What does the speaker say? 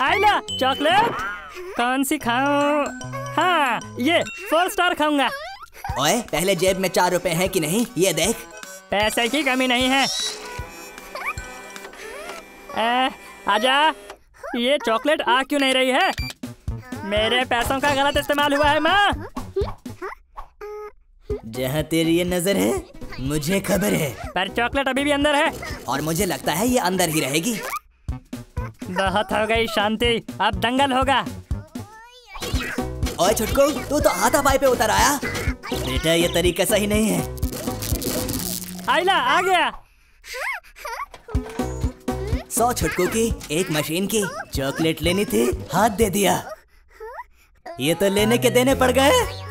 आइला chocolate? कौन सी खाऊं? हाँ ये फोर स्टार खाऊँगा। ओए पहले जेब में चार रुपए हैं कि नहीं? ये देख। पैसे की कमी नहीं है। ए, आजा ये चॉकलेट आ क्यों नहीं रही है? मेरे पैसों का गलत इस्तेमाल हुआ है माँ। जहाँ तेरी ये नज़र है मुझे खबर है। पर चॉकलेट अभी भी अंदर है। और मुझे लगता है ये अंदर ही रहेगी। बहुत हो गई शांति। अब दंगल होगा। ओए छुटकू तू तो हाथापाई पे उतर आया। बेटा ये तरीका सही नहीं है। आइला आ गया। सौ छुटकू की एक मशीन की चॉकलेट लेनी थी हाथ दे दिया। ये तो लेने के देने पड़ गए।